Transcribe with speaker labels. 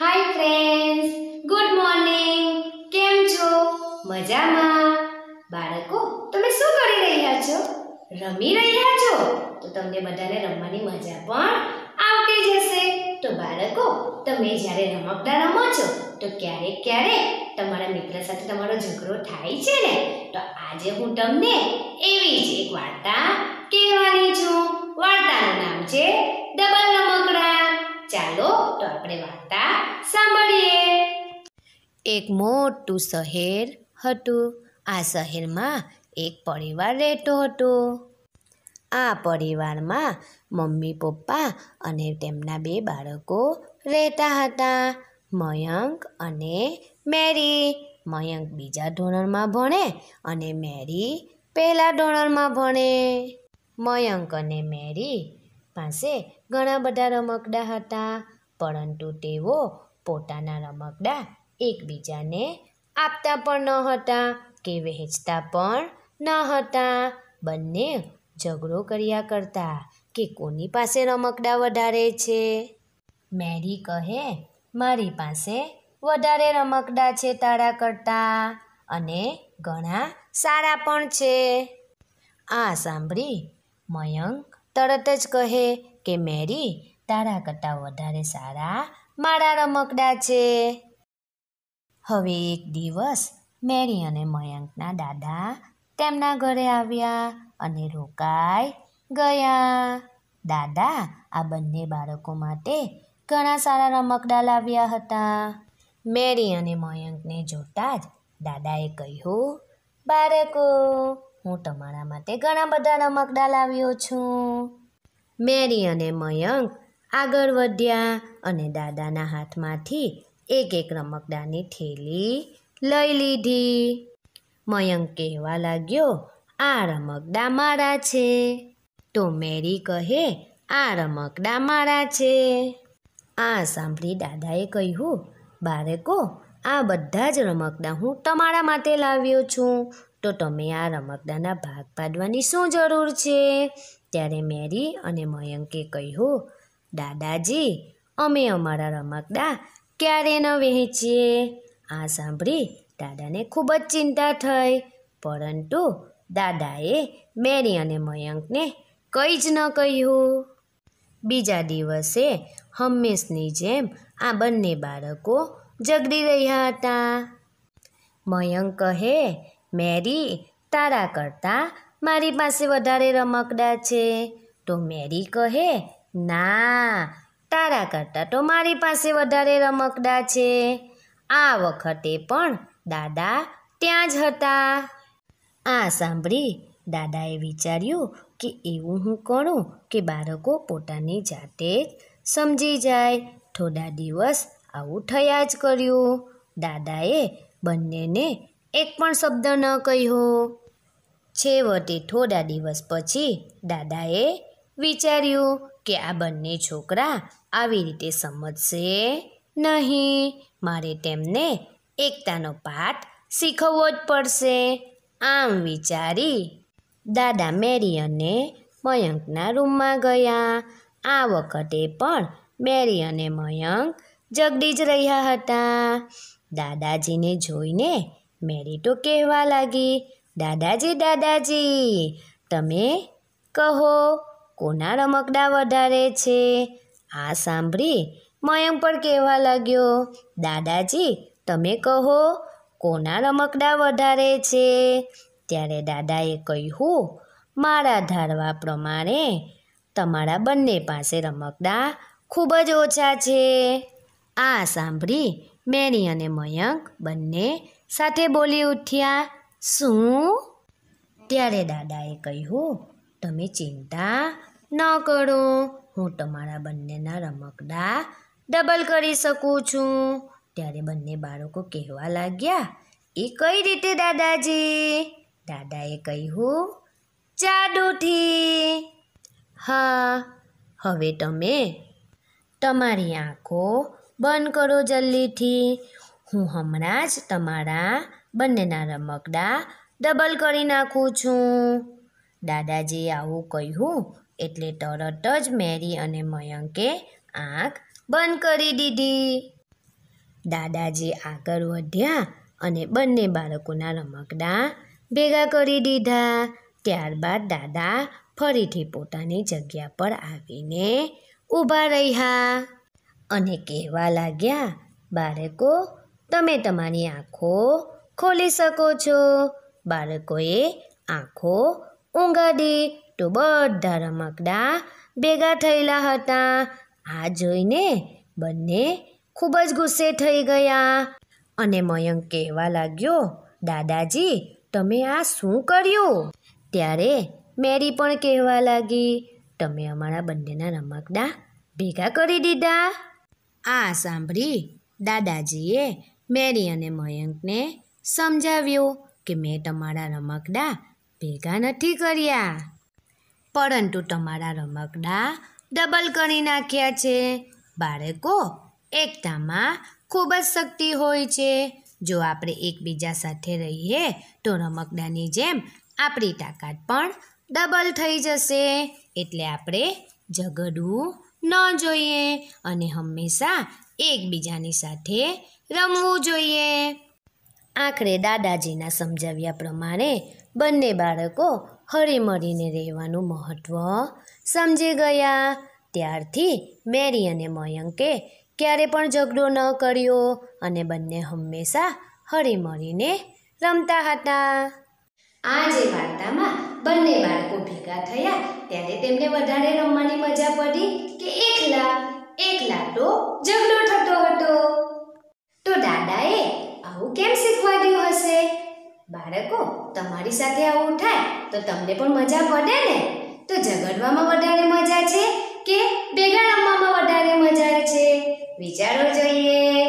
Speaker 1: Hi friends good morning કેમ છો? મજામાં? બાળકો, તમે શું કરી રહ્યા છો? રમી રહ્યા છો? તો તમને બધાને રમવાની મજા પણ આવતી જ હશે. તો બાળકો, તમે જ્યારે રમકડા રમો છો, તો ક્યારેક ક્યારેક તમારા મિત્ર સાથે તમારો ઝઘડો થાય છે ને? તો આજે હું તમને એવી જ એક વાર્તા કહેવાની છું. વાર્તાનું નામ છે, ડબલ રમકડા. ચાલો, તો આપણે વાર્તા સાંભળીએ. એક મોટું શહેર હતું. આ શહેરમાં એક પરિવાર રહેતો હતો. આ પરિવારમાં મમ્મી, પપ્પા અને તેમના બે બાળકો રહેતા હતા. મયંક અને મેરી. મયંક બીજા ધોરણમાં ભણે અને મેરી પહેલા ધોરણમાં ભણે. મયંક અને મેરી પાસે ઘણા બધા રમકડા હતા. પરંતુ તેઓ પોતાના રમકડા એકબીજાને આપતા પણ ન હતા કે વહેંચતા પણ ન હતા. બંને ઝઘડો કર્યા કરતા કે કોની પાસે રમકડા વધારે છે? મેરી કહે, મારી પાસે વધારે રમકડા છે તારા કરતાં અને ઘણા સારા પણ છે. આ સાંભળી મયંક તરત જ કહે કે, મેરી તારા કરતાં વધારે સારા મારા રમકડા છે. હવે એક દિવસ મેરી અને મયંકના દાદા તેમના ઘરે આવ્યા અને રોકાઈ ગયા. દાદા, આ બંને બાળકો માટે ઘણા સારા રમકડા લાવ્યા હતા. મેરી અને મયંકને જોતા જ દાદાએ કહ્યું, બાળકો, હું તમારા માટે ઘણા બધા રમકડા લાવ્યો છું. મેરી અને મયંક આગળ વધ્યા અને દાદાના હાથમાંથી એક એક રમકડાની થેલી લઈ લીધી. મયંક કહેવા લાગ્યો, આ રમકડા મારા છે. તો મેરી કહે, આ રમકડા મારા છે. આ સાંભળી દાદાએ કહ્યું, બાળકો, આ બધા જ રમકડા હું તમારા માટે લાવ્યો છું. તો તમે આ રમકડાના ભાગ પાડવાની શું જરૂર છે? ત્યારે મેરી અને મયંકે કહ્યું દાદાજી, અમે અમારા રમકડા ક્યારે ન વહેંચીએ આ સાંભળી દાદાને ખૂબ જ ચિંતા થઈ, પરંતુ દાદાએ મેરી અને મયંકને કંઈ જ ન કહ્યું. બીજા દિવસે હંમેશની જેમ આ બંને બાળકો ઝઘડી રહ્યા હતા. મયંક કહે, મેરી, તારા કરતાં મારી પાસે વધારે રમકડા છે. તો મેરી કહે ના, તારા કરતાં તો મારી પાસે વધારે રમકડા છે. આ વખતે પણ દાદા ત્યાં જ હતા. આ સાંભળી દાદાએ વિચાર્યું કે એવું હું કરું કે બાળકો પોતાની જાતે જ સમજી જાય. થોડા દિવસ આવું થયા જ કર્યું. દાદાએ બંનેને એક પણ શબ્દ ન કહ્યો. છેવટે થોડા દિવસ પછી દાદાએ વિચાર્યું કે આ બંને છોકરા આવી રીતે સમજશે નહીં. મારે તેમને એકતાનો પાઠ શીખવવો જ પડશે. આમ વિચારી દાદા મેરી અને મયંકના રૂમમાં ગયા. આ વખતે પણ મેરી અને મયંક જગડી જ રહ્યા હતા. દાદાજીને જોઈને મેરી તો કહેવા લાગી, દાદાજી દાદાજી, તમે કહો કોના રમકડા વધારે છે? આ સાંભળી મયંક પણ કહેવા લાગ્યો, દાદાજી, તમે કહો, કોના રમકડા વધારે છે? ત્યારે દાદાએ કહ્યું, મારા ધારવા પ્રમાણે તમારા બંને પાસે રમકડા ખૂબ જ ઓછા છે. આ સાંભળી મેરી અને મયંક બંને સાથે બોલી ઉઠ્યા, શું? ત્યારે દાદાએ કહ્યું, તમે ચિંતા ન કરો. હું તમારા બંનેના રમકડા ડબલ કરી શકું છું. ત્યારે બંને બાળકો કહેવા લાગ્યા, એ કઈ રીતે, દાદાજી? દાદાએ કહ્યું જાદુથી હા, હવે તમે તમારી આંખો બંધ કરો જલ્દીથી. હું હમણાં જ તમારા બંનેના રમકડા ડબલ કરી નાખું છું. દાદાજીએ આવું કહ્યું એટલે તરત જ મેરી અને મયંકે આંખ બંધ કરી દીધી. દાદાજી આગળ વધ્યા અને બંને બાળકોના રમકડા ભેગા કરી દીધા. ત્યારબાદ દાદા ફરીથી પોતાની જગ્યા પર આવીને ઊભા રહ્યા. અને કહેવા લાગ્યા, બાળકો, તમે તમારી આંખો ખોલી શકો છો. બાળકોએ આંખો ઊંઘાડી તો બધા રમકડા ભેગા થયેલા હતા. આ જોઈને બંને ખૂબ જ ગુસ્સે થઈ ગયા અને મયંક કહેવા લાગ્યો, દાદાજી, તમે આ શું કર્યું? ત્યારે મેરી પણ કહેવા લાગી, તમે અમારા બંનેના રમકડા ભેગા કરી દીધા. આ સાંભળી દાદાજીએ મેરી અને મયંકને સમજાવ્યું કે મેં તમારા રમકડા ભેગા નથી કર્યા. પરંતુ તમારા રમકડા ડબલ કરી નાખ્યા છે. બાળકો, એકતામાં ખૂબ જ શક્તિ હોય છે. જો આપણે એકબીજા સાથે રહીએ, તો રમકડાની જેમ આપણી તાકાત પણ ડબલ થઈ જશે. એટલે આપણે ઝઘડવું ન જોઈએ અને હંમેશા એકબીજાની સાથે રમવું જોઈએ. આખરે દાદાજીના સમજાવ્યા પ્રમાણે બંને બાળકો હળીમળીને રહેવાનું મહત્ત્વ સમજી ગયા. ત્યારથી મેરી અને મયંકે ક્યારે પણ ઝઘડો ન કર્યો અને બંને હંમેશા હળીમળીને રમતા હતા. આ વાર્તામાં બંને બાળકો ભેગા થયા ત્યારે તેમને વધારે રમવાની મજા પડી કે એકલા? એકલા તો ઝઘડો થતો હતો. તો દાદાએ આવું કેમ શીખવાડ્યું હશે? બાળકો, તમારી સાથે આવું થાય તો તમને પણ મજા પડે ને? તો ઝઘડવામાં વધારે મજા છે કે ભેગા રમવામાં વધારે મજા છે? વિચારો જોઈએ.